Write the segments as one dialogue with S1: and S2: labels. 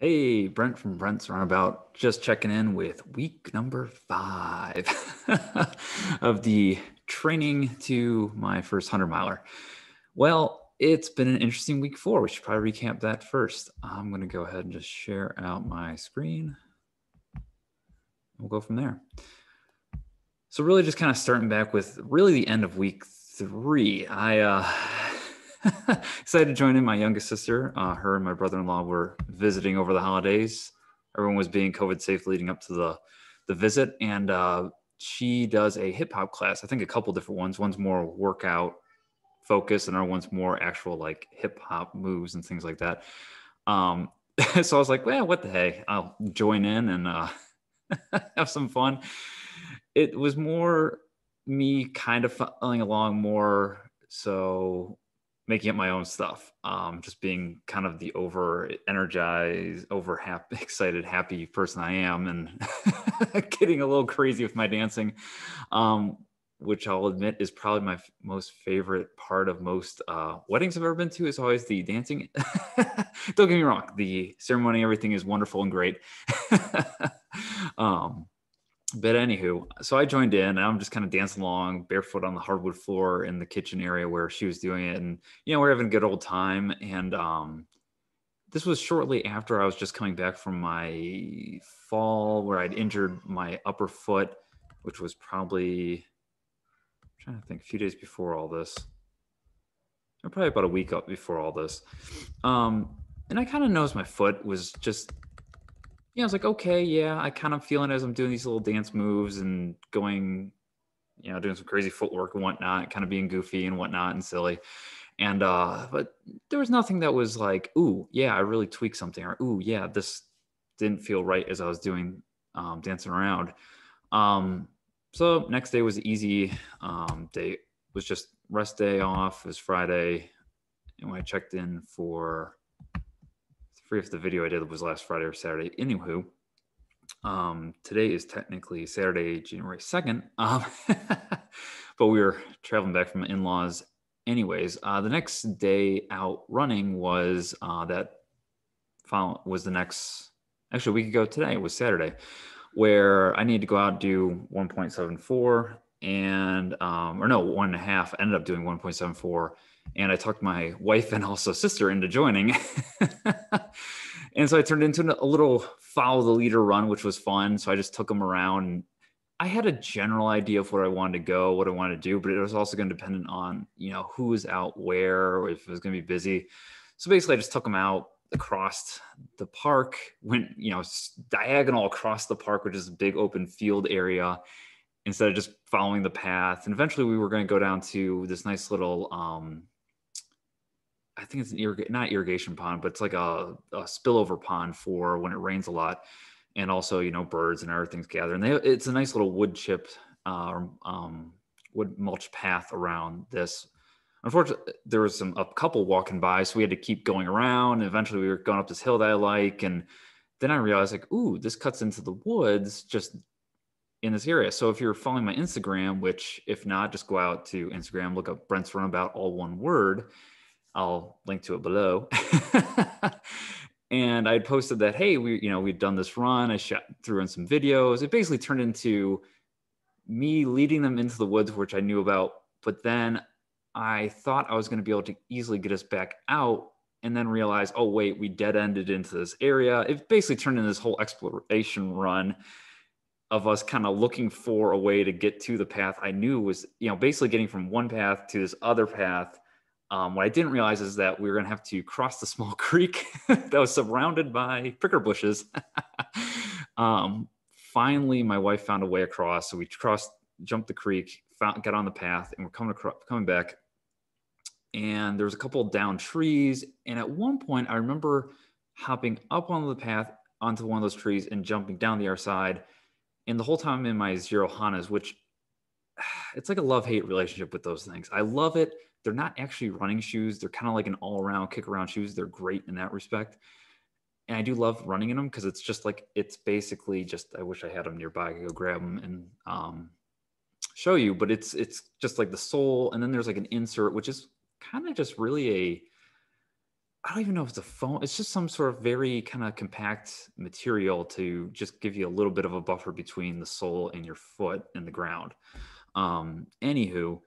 S1: Hey, Brent from Brent's Runabout, just checking in with week number five of the training to my first 100 miler. Well, it's been an interesting week four. We should probably recap that first. I'm going to go ahead and just share out my screen. We'll go from there. So, really, just kind of starting back with really the end of week three. I, uh, excited to join in my youngest sister. Uh, her and my brother-in-law were visiting over the holidays. Everyone was being COVID safe leading up to the the visit, and uh, she does a hip hop class. I think a couple different ones. One's more workout focused, and our one's more actual like hip hop moves and things like that. Um, so I was like, well, what the hey? I'll join in and uh, have some fun. It was more me kind of following along more so making up my own stuff. Um, just being kind of the over energized, over happy, excited, happy person I am, and getting a little crazy with my dancing, um, which I'll admit is probably my f- most favorite part of most uh, weddings I've ever been to. Is always the dancing. Don't get me wrong, the ceremony, everything is wonderful and great. um, but anywho, so I joined in and I'm just kind of dancing along barefoot on the hardwood floor in the kitchen area where she was doing it. And, you know, we're having a good old time. And um, this was shortly after I was just coming back from my fall where I'd injured my upper foot, which was probably, I'm trying to think, a few days before all this. Or probably about a week up before all this. Um, and I kind of noticed my foot was just yeah, I was like, okay, yeah, I kind of feeling as I'm doing these little dance moves and going, you know, doing some crazy footwork and whatnot, kind of being goofy and whatnot and silly. And uh, but there was nothing that was like, ooh, yeah, I really tweaked something, or ooh, yeah, this didn't feel right as I was doing um, dancing around. Um, so next day was easy. Um, day was just rest day off. It was Friday, and when I checked in for forget if the video I did was last Friday or Saturday. Anywho, um, today is technically Saturday, January 2nd. Um, but we were traveling back from in laws anyways. Uh, the next day out running was uh, that was the next, actually, a week ago today it was Saturday, where I needed to go out do 1.74 and, um, or no, one and a half. ended up doing 1.74 and I talked my wife and also sister into joining. and so I turned into a little follow the leader run, which was fun. So I just took them around. I had a general idea of where I wanted to go, what I wanted to do, but it was also going to depend on you know who was out where, if it was going to be busy. So basically, I just took them out across the park, went you know diagonal across the park, which is a big open field area instead of just following the path. And eventually we were going to go down to this nice little um, I think it's an irrig- not irrigation pond, but it's like a, a, spillover pond for when it rains a lot, and also you know birds and other things gather. And They, it's a nice little wood chip, uh, um, wood mulch path around this. Unfortunately, there was some a couple walking by, so we had to keep going around. Eventually, we were going up this hill that I like, and then I realized like, ooh, this cuts into the woods just in this area. So if you're following my Instagram, which if not, just go out to Instagram, look up Brent's Runabout, all one word I'll link to it below. and I posted that, hey, we, you know, we've done this run. I shot threw in some videos. It basically turned into me leading them into the woods, which I knew about. But then I thought I was going to be able to easily get us back out and then realize, oh, wait, we dead ended into this area. It basically turned into this whole exploration run of us kind of looking for a way to get to the path I knew was, you know, basically getting from one path to this other path um, what I didn't realize is that we were going to have to cross the small creek that was surrounded by pricker bushes. um, finally, my wife found a way across, so we crossed, jumped the creek, found, got on the path, and we're coming across, coming back. And there was a couple down trees, and at one point, I remember hopping up on the path onto one of those trees and jumping down the other side. And the whole time I'm in my Xero Hanas, which it's like a love hate relationship with those things. I love it they're not actually running shoes. They're kind of like an all around kick around shoes. They're great in that respect. And I do love running in them because it's just like, it's basically just, I wish I had them nearby. I could go grab them and um, show you, but it's, it's just like the sole. And then there's like an insert, which is kind of just really a, I don't even know if it's a foam. It's just some sort of very kind of compact material to just give you a little bit of a buffer between the sole and your foot and the ground. Um, anywho,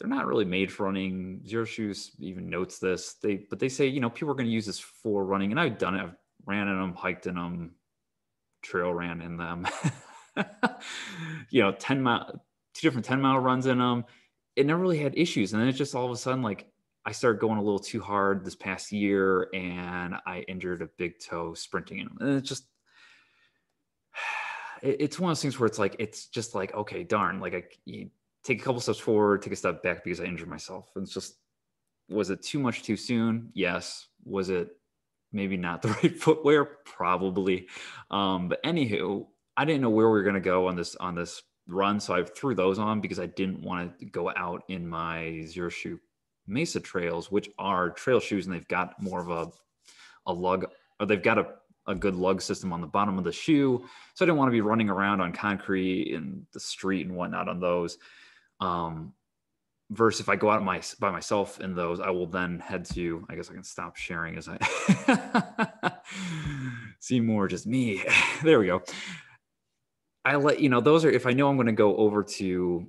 S1: they're not really made for running. Xero Shoes even notes this. They but they say you know people are going to use this for running, and I've done it. I've ran in them, hiked in them, trail ran in them. you know, ten mile, two different ten mile runs in them. It never really had issues, and then it's just all of a sudden like I started going a little too hard this past year, and I injured a big toe sprinting in them, and it's just it's one of those things where it's like it's just like okay darn like i take a couple steps forward take a step back because i injured myself. And it's just was it too much too soon? Yes. Was it maybe not the right footwear? Probably. Um but anywho i didn't know where we were going to go on this on this run so i threw those on because i didn't want to go out in my Xero shoe mesa trails which are trail shoes and they've got more of a a lug or they've got a a good lug system on the bottom of the shoe. So I didn't want to be running around on concrete in the street and whatnot on those. Um, versus if I go out my, by myself in those, I will then head to, I guess I can stop sharing as I see more just me. there we go. I let, you know, those are, if I know I'm going to go over to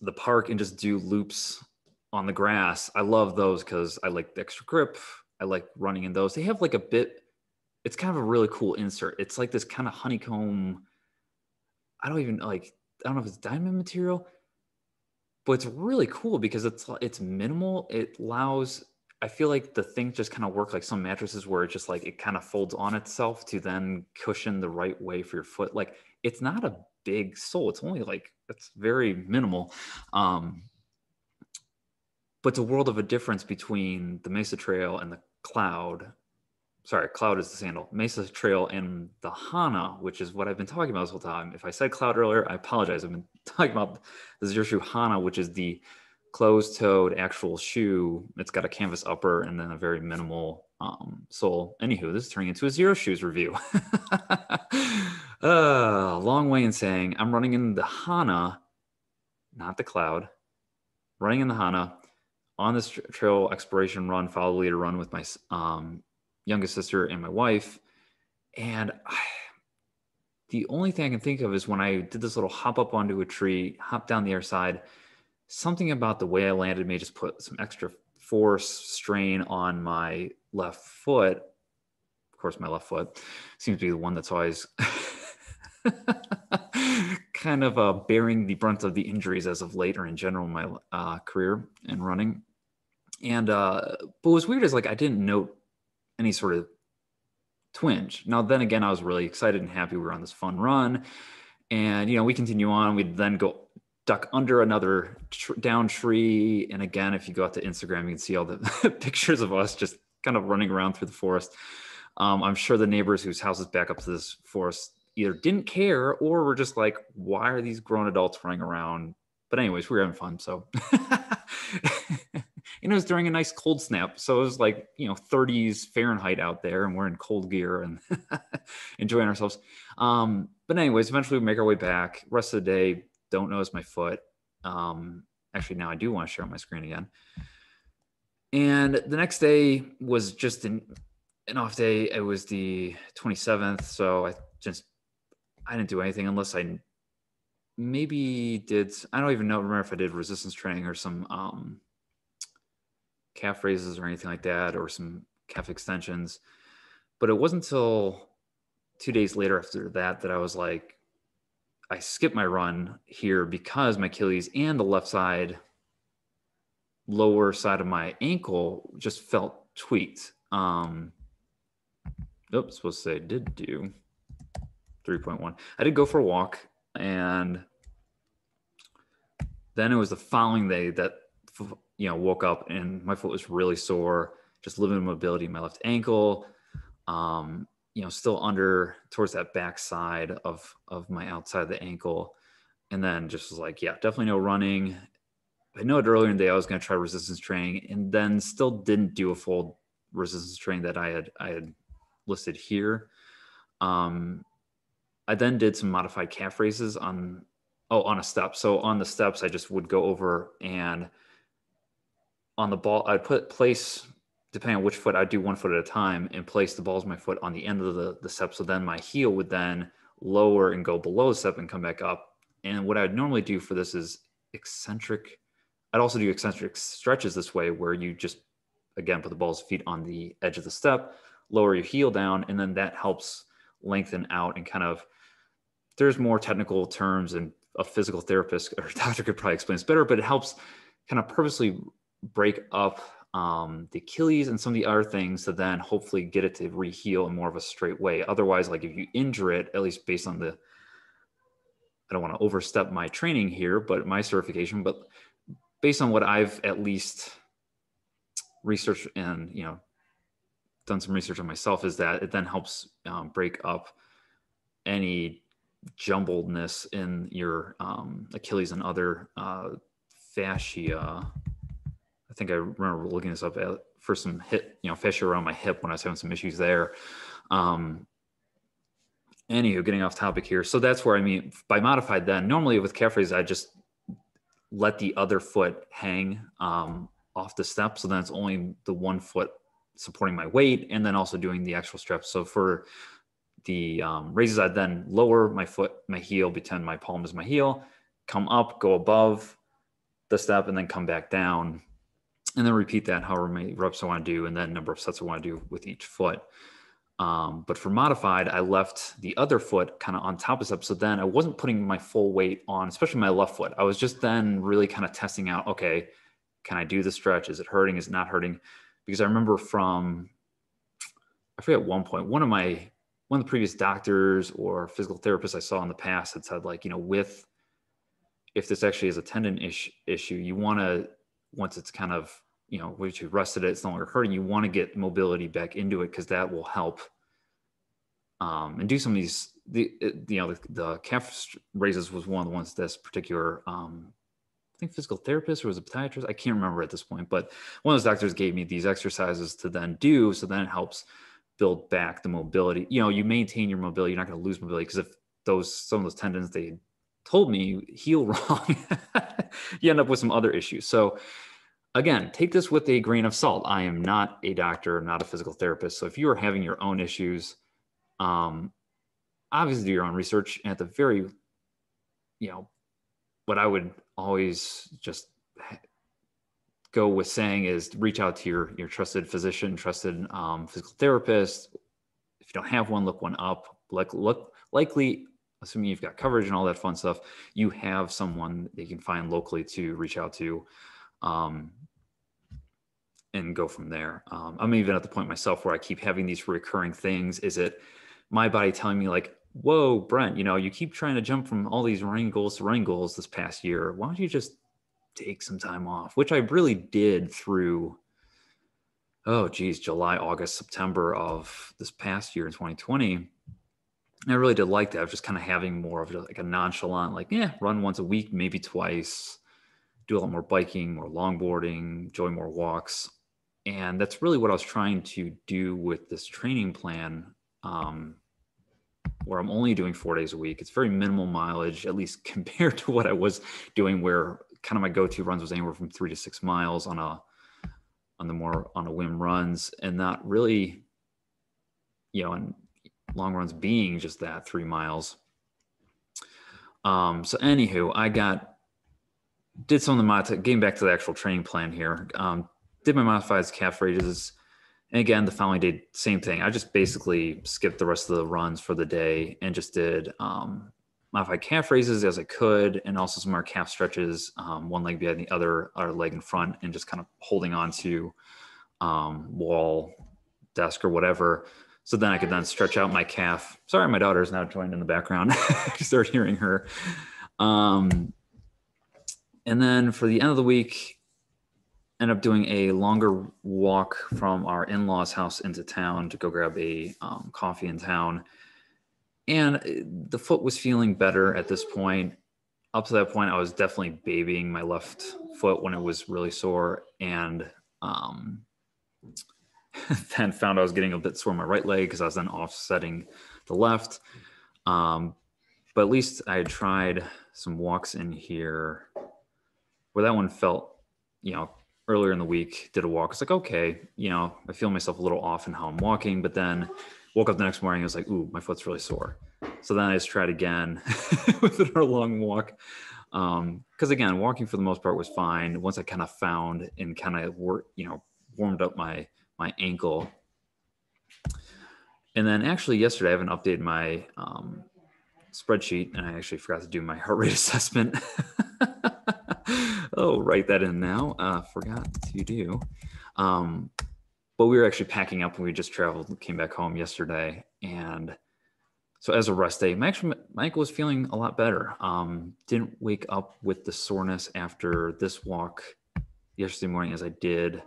S1: the park and just do loops on the grass, I love those because I like the extra grip. I like running in those. They have like a bit it's kind of a really cool insert. It's like this kind of honeycomb. I don't even like. I don't know if it's diamond material, but it's really cool because it's it's minimal. It allows. I feel like the things just kind of work like some mattresses where it just like it kind of folds on itself to then cushion the right way for your foot. Like it's not a big sole. It's only like it's very minimal. Um, but it's a world of a difference between the Mesa Trail and the Cloud sorry, Cloud is the sandal, Mesa Trail, and the Hana, which is what I've been talking about this whole time. If I said Cloud earlier, I apologize. I've been talking about the Shoe Hana, which is the closed-toed actual shoe. It's got a canvas upper and then a very minimal um, sole. Anywho, this is turning into a Xero Shoes review. uh, long way in saying I'm running in the Hana, not the Cloud. Running in the Hana on this trail exploration run, follow leader run with my um, youngest sister and my wife. And I, the only thing I can think of is when I did this little hop up onto a tree, hop down the other side, something about the way I landed may just put some extra force strain on my left foot. Of course, my left foot seems to be the one that's always kind of uh, bearing the brunt of the injuries as of late or in general in my uh, career and running. And uh, but what was weird is like I didn't note any sort of twinge. Now, then again, I was really excited and happy we were on this fun run. And, you know, we continue on. We'd then go duck under another tr- down tree. And again, if you go out to Instagram, you can see all the pictures of us just kind of running around through the forest. Um, I'm sure the neighbors whose houses back up to this forest either didn't care or were just like, why are these grown adults running around? But, anyways, we were having fun. So, and it was during a nice cold snap. So it was like, you know, 30s Fahrenheit out there and we're in cold gear and enjoying ourselves. Um, but anyways, eventually we make our way back. Rest of the day, don't notice my foot. Um, actually, now I do want to share my screen again. And the next day was just an, an off day. It was the 27th. So I just, I didn't do anything unless I maybe did, I don't even know, remember if I did resistance training or some, um, calf raises or anything like that, or some calf extensions. But it wasn't until two days later after that that I was like, I skipped my run here because my Achilles and the left side, lower side of my ankle just felt tweaked. Um, oops, supposed to say did do 3.1. I did go for a walk and then it was the following day that you know, woke up and my foot was really sore, just limited mobility in my left ankle. Um, you know, still under towards that back side of of my outside of the ankle. And then just was like, yeah, definitely no running. I know it earlier in the day I was going to try resistance training and then still didn't do a full resistance training that I had I had listed here. Um, I then did some modified calf raises on oh on a step. So on the steps, I just would go over and on the ball, I'd put place depending on which foot, I'd do one foot at a time and place the balls of my foot on the end of the, the step. So then my heel would then lower and go below the step and come back up. And what I'd normally do for this is eccentric. I'd also do eccentric stretches this way where you just, again, put the balls feet on the edge of the step, lower your heel down, and then that helps lengthen out and kind of, there's more technical terms and a physical therapist or doctor could probably explain this better, but it helps kind of purposely break up um, the Achilles and some of the other things to then hopefully get it to reheal in more of a straight way. Otherwise, like if you injure it, at least based on the, I don't want to overstep my training here, but my certification, but based on what I've at least researched and, you know, done some research on myself is that it then helps um, break up any jumbledness in your um, Achilles and other uh, fascia I think I remember looking this up for some hip, you know, fascia around my hip when I was having some issues there. Um, anywho, getting off topic here. So that's where I mean by modified then, normally with calf raises, I just let the other foot hang um, off the step. So then it's only the one foot supporting my weight and then also doing the actual steps. So for the um, raises, I then lower my foot, my heel, pretend my palm is my heel, come up, go above the step, and then come back down and then repeat that however many reps I want to do, and then number of sets I want to do with each foot. Um, but for modified, I left the other foot kind of on top of stuff. So then I wasn't putting my full weight on, especially my left foot. I was just then really kind of testing out, okay, can I do the stretch? Is it hurting? Is it not hurting? Because I remember from, I forget one point, one of my, one of the previous doctors or physical therapists I saw in the past had said like, you know, with, if this actually is a tendon ish, issue, you want to, once it's kind of you know, once you've rested it, it's no longer hurting. You want to get mobility back into it because that will help. Um, and do some of these, the you know, the, the calf raises was one of the ones this particular, um, I think physical therapist or was a podiatrist. I can't remember at this point, but one of those doctors gave me these exercises to then do. So then it helps build back the mobility. You know, you maintain your mobility. You're not going to lose mobility because if those some of those tendons they told me heal wrong, you end up with some other issues. So again, take this with a grain of salt. I am not a doctor, not a physical therapist. So if you are having your own issues, um, obviously do your own research. And at the very, you know, what I would always just go with saying is reach out to your your trusted physician, trusted um, physical therapist. If you don't have one, look one up. Like look likely, assuming you've got coverage and all that fun stuff, you have someone that you can find locally to reach out to. Um, and go from there. Um, I'm even at the point myself where I keep having these recurring things. Is it my body telling me like, whoa, Brent, you know, you keep trying to jump from all these running goals to running goals this past year. Why don't you just take some time off? Which I really did through, oh, geez, July, August, September of this past year in 2020. And I really did like that. I was just kind of having more of like a nonchalant, like, yeah, run once a week, maybe twice, do a lot more biking, more longboarding, enjoy more walks and that's really what I was trying to do with this training plan, um, where I'm only doing four days a week. It's very minimal mileage, at least compared to what I was doing, where kind of my go-to runs was anywhere from three to six miles on a on the more on a whim runs, and not really, you know, and long runs being just that three miles. Um, so anywho, I got did some of the mod getting back to the actual training plan here. Um, did my modified calf raises. And again, the following day, same thing. I just basically skipped the rest of the runs for the day and just did um, modified calf raises as I could, and also some more calf stretches, um, one leg behind the other, other leg in front, and just kind of holding on to um, wall, desk, or whatever. So then I could then stretch out my calf. Sorry, my daughter is now joined in the background. Start hearing her. Um, and then for the end of the week, end up doing a longer walk from our in-laws house into town to go grab a um, coffee in town. And uh, the foot was feeling better at this point. Up to that point i was definitely babying my left foot when it was really sore and um, then found i was getting a bit sore on my right leg because i was then offsetting the left. Um, but at least i tried some walks in here where that one felt you know earlier in the week, did a walk. It's like, okay, you know, I feel myself a little off in how I'm walking, but then woke up the next morning, I was like, ooh, my foot's really sore. So then I just tried again with another long walk. Um, because again, walking for the most part was fine. Once I kind of found and kind of work, you know, warmed up my my ankle. And then actually yesterday I haven't updated my um, spreadsheet and I actually forgot to do my heart rate assessment. oh, write that in now. Uh, forgot to do. Um, but we were actually packing up when we just traveled, came back home yesterday. And so as a rest day, my was feeling a lot better. Um, didn't wake up with the soreness after this walk yesterday morning as I did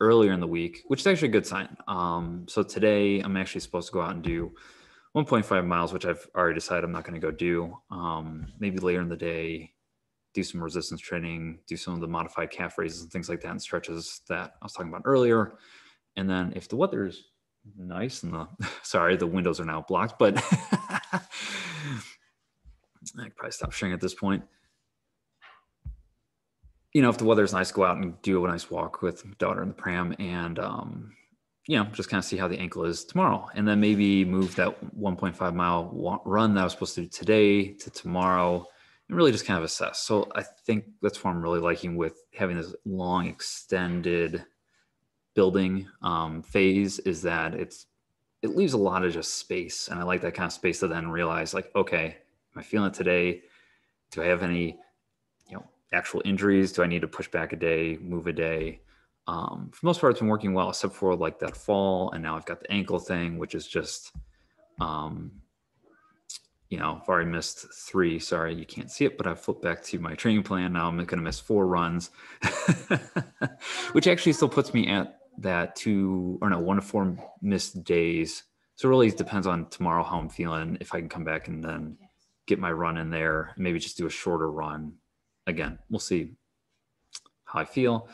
S1: earlier in the week, which is actually a good sign. Um, so today I'm actually supposed to go out and do 1.5 miles, which I've already decided I'm not going to go do. Um, maybe later in the day, do some resistance training, do some of the modified calf raises and things like that and stretches that I was talking about earlier. And then if the weather's nice and the sorry, the windows are now blocked, but I could probably stop sharing at this point. You know, if the weather's nice, go out and do a nice walk with daughter in the pram and um, you know, just kind of see how the ankle is tomorrow. And then maybe move that 1.5 mile run that I was supposed to do today to tomorrow and really just kind of assess. So I think that's what I'm really liking with having this long extended building um, phase is that it's it leaves a lot of just space, and I like that kind of space to then realize like, okay, am I feeling it today? Do I have any, you know, actual injuries? Do I need to push back a day, move a day? Um, for most part, it's been working well, except for like that fall, and now I've got the ankle thing, which is just um, you know, I've already missed three. Sorry, you can't see it, but I've flipped back to my training plan. Now I'm going to miss four runs, which actually still puts me at that two or no, one to four missed days. So it really depends on tomorrow how I'm feeling. If I can come back and then get my run in there, and maybe just do a shorter run. Again, we'll see how I feel.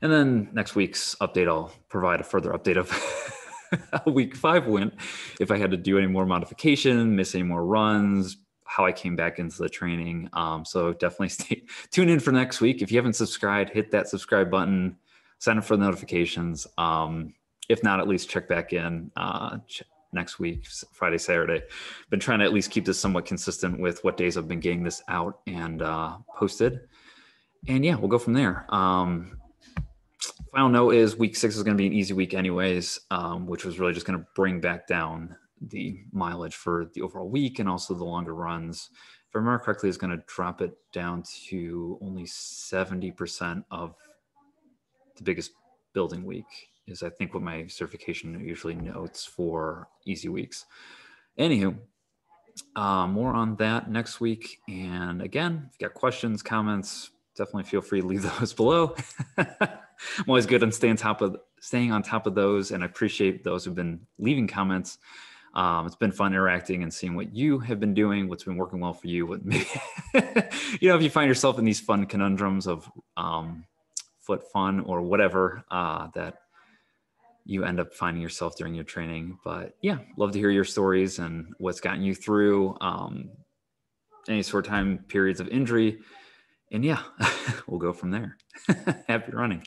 S1: And then next week's update, I'll provide a further update of week five went, if I had to do any more modification, miss any more runs, how I came back into the training. Um, so definitely stay tune in for next week. If you haven't subscribed, hit that subscribe button, sign up for the notifications. Um, if not, at least check back in uh, next week, Friday, Saturday. Been trying to at least keep this somewhat consistent with what days I've been getting this out and uh, posted. And yeah, we'll go from there. Um, final note is week six is going to be an easy week anyways um, which was really just going to bring back down the mileage for the overall week and also the longer runs. If i remember correctly is going to drop it down to only 70% of the biggest building week is i think what my certification usually notes for easy weeks. Anywho uh, more on that next week. And again if you got questions comments definitely feel free to leave those below I'm always good on staying top of staying on top of those, and I appreciate those who've been leaving comments. Um, it's been fun interacting and seeing what you have been doing, what's been working well for you. What maybe, you know, if you find yourself in these fun conundrums of um, foot fun or whatever uh, that you end up finding yourself during your training. But yeah, love to hear your stories and what's gotten you through um, any sort of time periods of injury. And yeah, we'll go from there. Happy running.